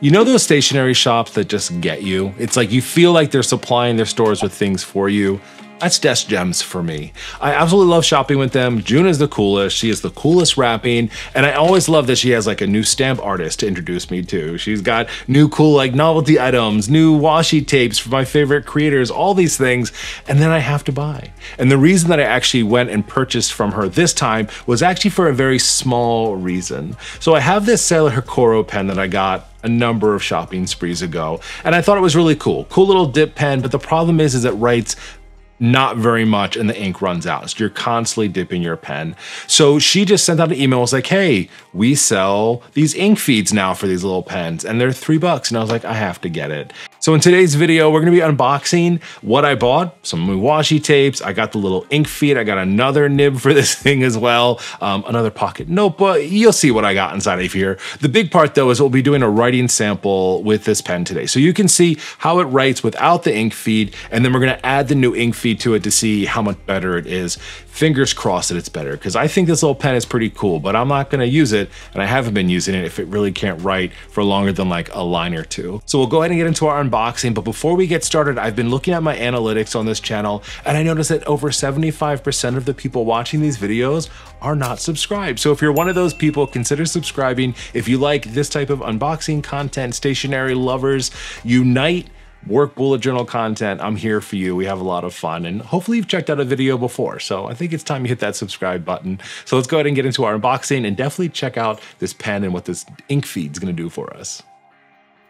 You know those stationery shops that just get you? It's like you feel like they're supplying their stores with things for you. That's Desk Gems for me. I absolutely love shopping with them. June is the coolest. She is the coolest rapping. And I always love that she has like a new stamp artist to introduce me to. She's got new cool like novelty items, new washi tapes for my favorite creators, all these things. And then I have to buy. And the reason that I actually went and purchased from her this time was actually for a very small reason. So I have this Sailor Hocoro pen that I got a number of shopping sprees ago and I thought it was really cool. Cool little dip pen, but the problem is is it writes not very much and the ink runs out. So you're constantly dipping your pen. So she just sent out an email, was like, hey, we sell these ink feeds now for these little pens and they're three bucks. And I was like, I have to get it. So in today's video, we're gonna be unboxing what I bought, some washi tapes. I got the little ink feed. I got another nib for this thing as well. Um, another pocket notebook. You'll see what I got inside of here. The big part though is we'll be doing a writing sample with this pen today. So you can see how it writes without the ink feed. And then we're gonna add the new ink feed to it to see how much better it is. Fingers crossed that it's better because I think this little pen is pretty cool, but I'm not to use it and I haven't been using it if it really can't write for longer than like a line or two. So we'll go ahead and get into our unboxing, but before we get started, I've been looking at my analytics on this channel and I noticed that over 75% of the people watching these videos are not subscribed. So if you're one of those people, consider subscribing. If you like this type of unboxing content, stationery lovers, unite work bullet journal content, I'm here for you. We have a lot of fun and hopefully you've checked out a video before. So I think it's time you hit that subscribe button. So let's go ahead and get into our unboxing and definitely check out this pen and what this ink feed is gonna do for us.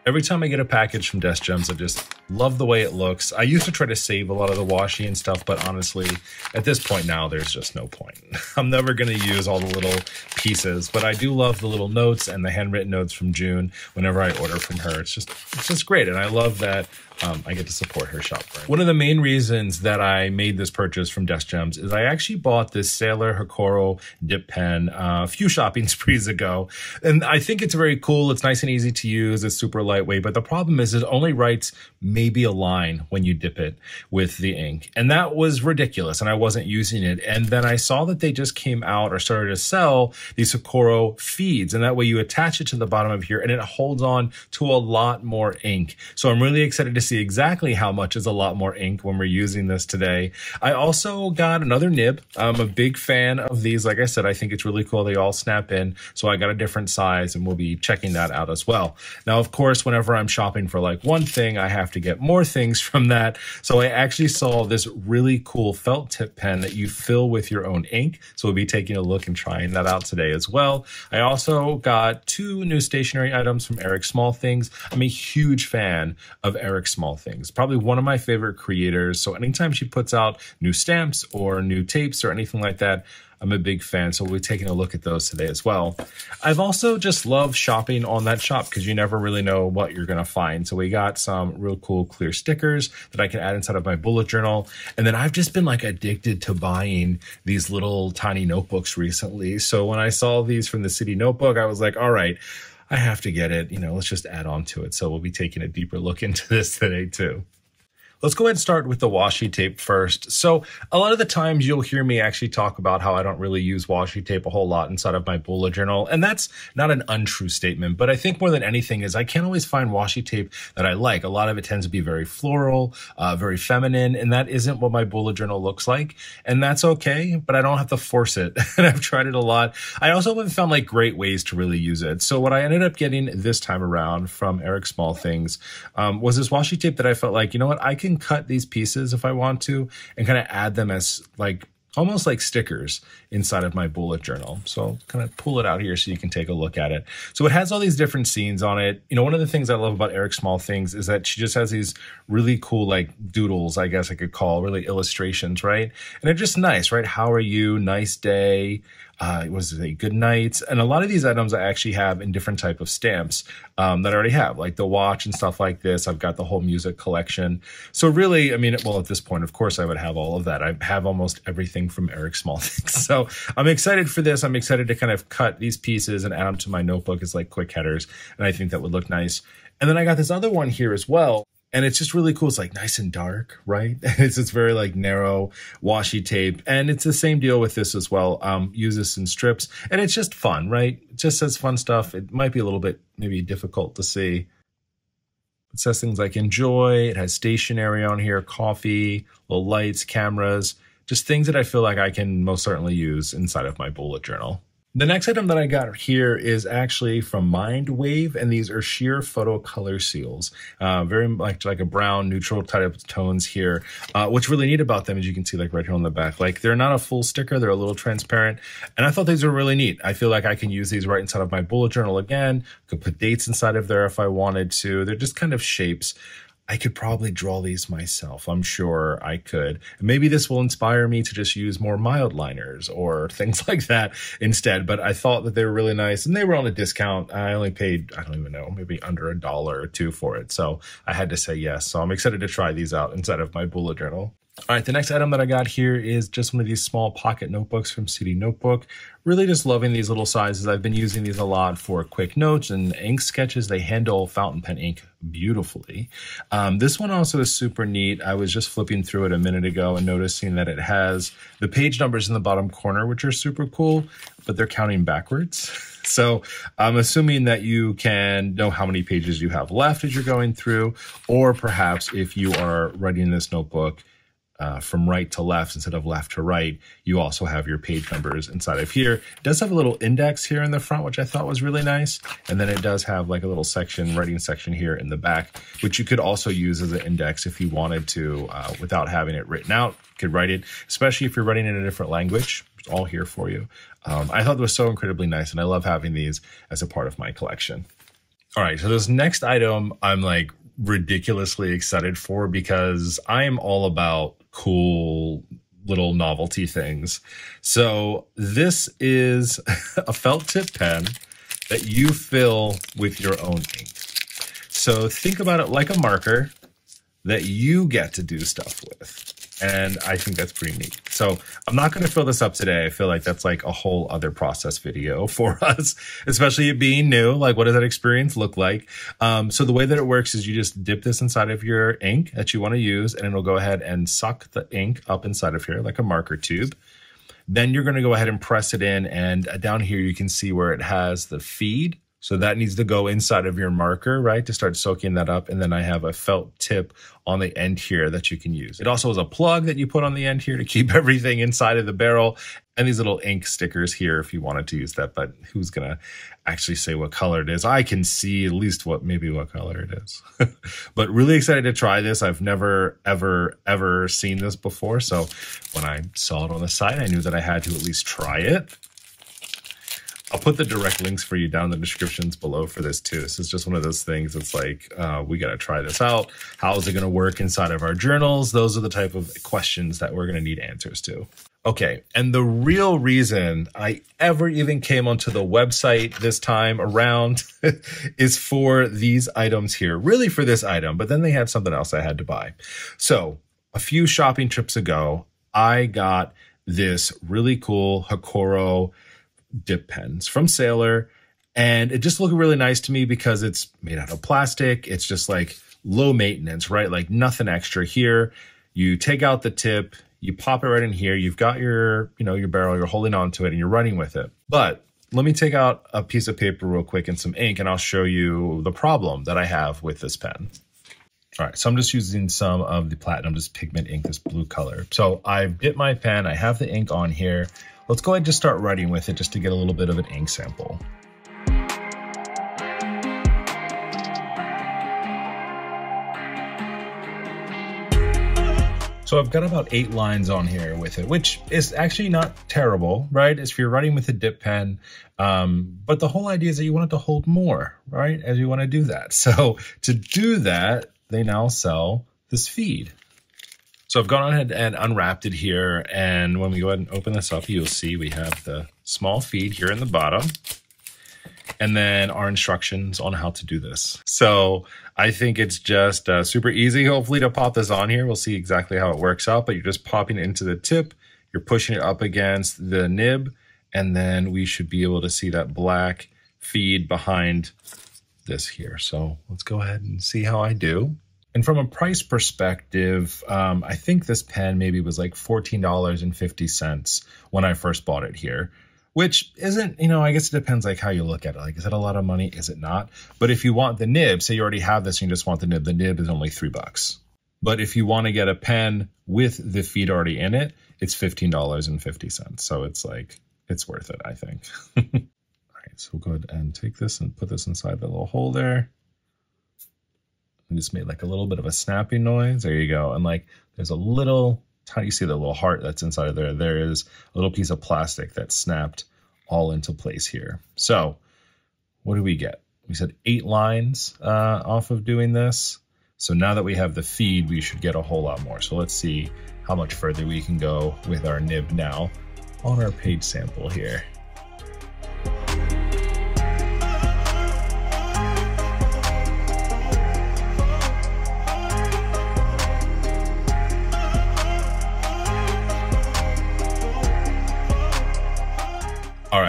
Every time I get a package from Desk Gems, I just love the way it looks. I used to try to save a lot of the washi and stuff, but honestly, at this point now, there's just no point. I'm never going to use all the little pieces, but I do love the little notes and the handwritten notes from June whenever I order from her. It's just, it's just great. And I love that um, I get to support her shop brand. One of the main reasons that I made this purchase from Desk Gems is I actually bought this Sailor Hocoro dip pen uh, a few shopping sprees ago. And I think it's very cool. It's nice and easy to use. It's super lightweight. But the problem is it only writes maybe a line when you dip it with the ink. And that was ridiculous. And I wasn't using it. And then I saw that they just came out or started to sell these Hocoro feeds. And that way you attach it to the bottom of here and it holds on to a lot more ink. So I'm really excited to see exactly how much is a lot more ink when we're using this today. I also got another nib. I'm a big fan of these. Like I said, I think it's really cool. They all snap in. So I got a different size and we'll be checking that out as well. Now, of course, whenever I'm shopping for like one thing, I have to get more things from that. So I actually saw this really cool felt tip pen that you fill with your own ink. So we'll be taking a look and trying that out today as well. I also got two new stationery items from Eric Small Things. I'm a huge fan of Eric Small things. Probably one of my favorite creators. So anytime she puts out new stamps or new tapes or anything like that, I'm a big fan, so we'll be taking a look at those today as well. I've also just loved shopping on that shop because you never really know what you're going to find. So we got some real cool clear stickers that I can add inside of my bullet journal. And then I've just been like addicted to buying these little tiny notebooks recently. So when I saw these from the CD Notebook, I was like, all right, I have to get it. You know, let's just add on to it. So we'll be taking a deeper look into this today too. Let's go ahead and start with the washi tape first. So a lot of the times you'll hear me actually talk about how I don't really use washi tape a whole lot inside of my bullet journal. And that's not an untrue statement, but I think more than anything is I can't always find washi tape that I like. A lot of it tends to be very floral, uh, very feminine, and that isn't what my bullet journal looks like. And that's okay, but I don't have to force it. and I've tried it a lot. I also haven't found like great ways to really use it. So what I ended up getting this time around from Eric Small Things um, was this washi tape that I felt like, you know what, I can can cut these pieces if I want to and kind of add them as like almost like stickers inside of my bullet journal. So I'll kind of pull it out here so you can take a look at it. So it has all these different scenes on it. You know, one of the things I love about Eric Small Things is that she just has these really cool like doodles, I guess I could call really illustrations, right? And they're just nice, right? How are you? Nice day uh, it was it a good night? And a lot of these items I actually have in different type of stamps um, that I already have, like the watch and stuff like this. I've got the whole music collection. So really, I mean, well, at this point, of course, I would have all of that. I have almost everything from Eric Small Things. So I'm excited for this. I'm excited to kind of cut these pieces and add them to my notebook as like quick headers. And I think that would look nice. And then I got this other one here as well and it's just really cool. It's like nice and dark, right? It's it's very like narrow washi tape, and it's the same deal with this as well. Um, use this in strips, and it's just fun, right? It just says fun stuff. It might be a little bit maybe difficult to see. It says things like enjoy. It has stationery on here, coffee, little lights, cameras, just things that I feel like I can most certainly use inside of my bullet journal. The next item that I got here is actually from Mindwave, and these are sheer photo color seals. Uh, very much like a brown neutral type of tones here. Uh, what's really neat about them, is you can see like right here on the back, like they're not a full sticker, they're a little transparent. And I thought these were really neat. I feel like I can use these right inside of my bullet journal again. I Could put dates inside of there if I wanted to. They're just kind of shapes. I could probably draw these myself. I'm sure I could. Maybe this will inspire me to just use more Mildliners or things like that instead. But I thought that they were really nice and they were on a discount. I only paid, I don't even know, maybe under a dollar or two for it. So I had to say yes. So I'm excited to try these out inside of my bullet journal. All right, the next item that I got here is just one of these small pocket notebooks from CD Notebook. Really just loving these little sizes. I've been using these a lot for quick notes and ink sketches. They handle fountain pen ink beautifully. Um, this one also is super neat. I was just flipping through it a minute ago and noticing that it has the page numbers in the bottom corner, which are super cool, but they're counting backwards. So I'm assuming that you can know how many pages you have left as you're going through, or perhaps if you are writing this notebook, uh, from right to left instead of left to right, you also have your page numbers inside of here. It does have a little index here in the front, which I thought was really nice. And then it does have like a little section, writing section here in the back, which you could also use as an index if you wanted to uh, without having it written out. You could write it, especially if you're writing in a different language. It's all here for you. Um, I thought it was so incredibly nice, and I love having these as a part of my collection. All right, so this next item I'm like ridiculously excited for because I am all about cool little novelty things. So this is a felt tip pen that you fill with your own ink. So think about it like a marker that you get to do stuff with. And I think that's pretty neat. So I'm not going to fill this up today. I feel like that's like a whole other process video for us, especially it being new. Like, what does that experience look like? Um, so the way that it works is you just dip this inside of your ink that you want to use, and it'll go ahead and suck the ink up inside of here like a marker tube. Then you're going to go ahead and press it in. And down here, you can see where it has the feed so that needs to go inside of your marker, right, to start soaking that up. And then I have a felt tip on the end here that you can use. It also has a plug that you put on the end here to keep everything inside of the barrel and these little ink stickers here if you wanted to use that. But who's going to actually say what color it is? I can see at least what, maybe what color it is. but really excited to try this. I've never, ever, ever seen this before. So when I saw it on the site, I knew that I had to at least try it. I'll put the direct links for you down in the descriptions below for this too. This is just one of those things. It's like, uh, we got to try this out. How is it going to work inside of our journals? Those are the type of questions that we're going to need answers to. Okay. And the real reason I ever even came onto the website this time around is for these items here, really for this item, but then they had something else I had to buy. So a few shopping trips ago, I got this really cool Hocoro dip pens from Sailor. And it just looked really nice to me because it's made out of plastic. It's just like low maintenance, right? Like nothing extra here. You take out the tip, you pop it right in here. You've got your, you know, your barrel, you're holding onto it and you're running with it. But let me take out a piece of paper real quick and some ink and I'll show you the problem that I have with this pen. All right, so I'm just using some of the Platinum just pigment ink, this blue color. So I've my pen, I have the ink on here. Let's go ahead and just start writing with it just to get a little bit of an ink sample. So I've got about eight lines on here with it, which is actually not terrible, right? If you're writing with a dip pen, um, but the whole idea is that you want it to hold more, right? As you want to do that. So to do that, they now sell this feed. So I've gone ahead and unwrapped it here. And when we go ahead and open this up, you'll see we have the small feed here in the bottom and then our instructions on how to do this. So I think it's just uh, super easy, hopefully, to pop this on here. We'll see exactly how it works out, but you're just popping it into the tip. You're pushing it up against the nib, and then we should be able to see that black feed behind this here. So let's go ahead and see how I do. And from a price perspective, um, I think this pen maybe was like $14.50 when I first bought it here, which isn't, you know, I guess it depends like how you look at it. Like, is it a lot of money? Is it not? But if you want the nib, say you already have this and you just want the nib, the nib is only three bucks. But if you want to get a pen with the feed already in it, it's $15.50. So it's like, it's worth it, I think. All right, so we'll go ahead and take this and put this inside the little hole there. And just made like a little bit of a snapping noise. There you go. And like there's a little, how do you see the little heart that's inside of there? There is a little piece of plastic that snapped all into place here. So what do we get? We said eight lines uh, off of doing this. So now that we have the feed, we should get a whole lot more. So let's see how much further we can go with our nib now on our page sample here.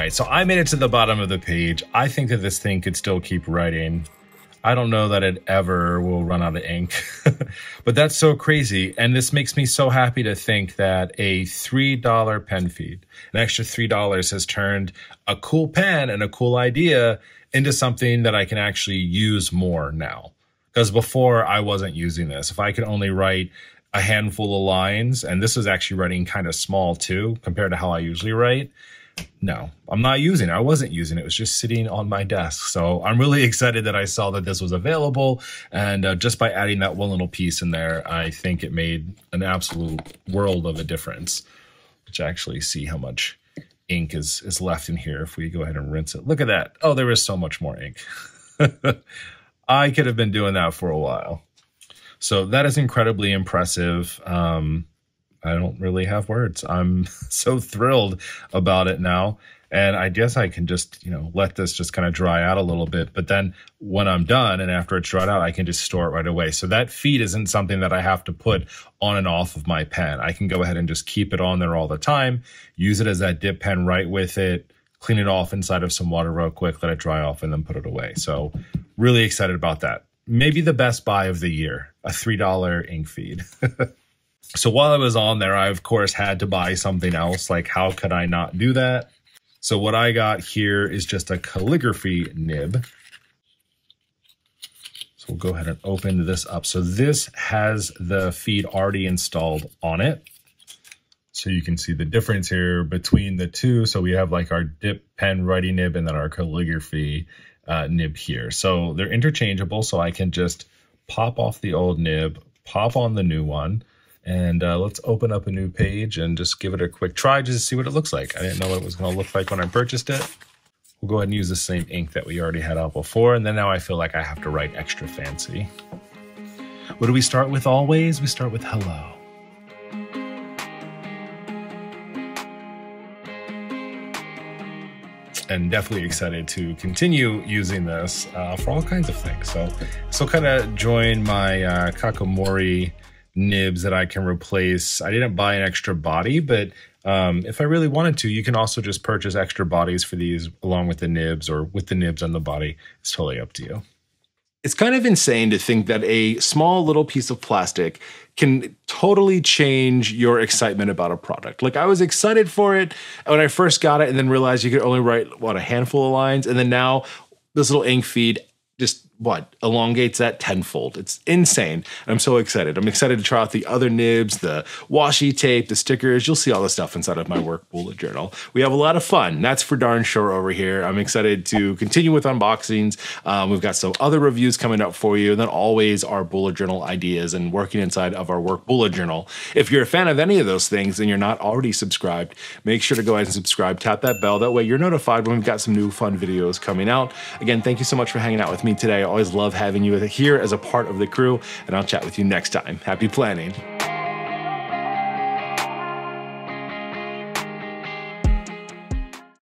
Right, so I made it to the bottom of the page. I think that this thing could still keep writing. I don't know that it ever will run out of ink, but that's so crazy. And this makes me so happy to think that a $3 pen feed, an extra $3 has turned a cool pen and a cool idea into something that I can actually use more now. Because before I wasn't using this. If I could only write a handful of lines, and this is actually writing kind of small too, compared to how I usually write, no, I'm not using it. I wasn't using it. It was just sitting on my desk. So I'm really excited that I saw that this was available. And uh, just by adding that one little piece in there, I think it made an absolute world of a difference. Which actually see how much ink is, is left in here if we go ahead and rinse it. Look at that. Oh, there is so much more ink. I could have been doing that for a while. So that is incredibly impressive. Um, I don't really have words. I'm so thrilled about it now. And I guess I can just, you know, let this just kind of dry out a little bit. But then when I'm done and after it's dried out, I can just store it right away. So that feed isn't something that I have to put on and off of my pen. I can go ahead and just keep it on there all the time, use it as that dip pen right with it, clean it off inside of some water real quick, let it dry off, and then put it away. So really excited about that. Maybe the best buy of the year, a $3 ink feed. So while I was on there, I of course had to buy something else. Like, how could I not do that? So what I got here is just a calligraphy nib. So we'll go ahead and open this up. So this has the feed already installed on it. So you can see the difference here between the two. So we have like our dip pen writing nib and then our calligraphy uh, nib here. So they're interchangeable. So I can just pop off the old nib, pop on the new one. And uh, let's open up a new page and just give it a quick try just to see what it looks like. I didn't know what it was going to look like when I purchased it. We'll go ahead and use the same ink that we already had out before. And then now I feel like I have to write extra fancy. What do we start with always? We start with hello. and definitely excited to continue using this uh, for all kinds of things. So, so kind of join my uh, Kakamori nibs that I can replace. I didn't buy an extra body, but um, if I really wanted to, you can also just purchase extra bodies for these along with the nibs or with the nibs on the body. It's totally up to you. It's kind of insane to think that a small little piece of plastic can totally change your excitement about a product. Like I was excited for it when I first got it and then realized you could only write what a handful of lines and then now this little ink feed what elongates that tenfold. It's insane. I'm so excited. I'm excited to try out the other nibs, the washi tape, the stickers. You'll see all the stuff inside of my work bullet journal. We have a lot of fun. That's for darn sure over here. I'm excited to continue with unboxings. Um, we've got some other reviews coming up for you, and then always our bullet journal ideas and working inside of our work bullet journal. If you're a fan of any of those things and you're not already subscribed, make sure to go ahead and subscribe. Tap that bell. That way you're notified when we've got some new fun videos coming out. Again, thank you so much for hanging out with me today always love having you here as a part of the crew, and I'll chat with you next time. Happy planning.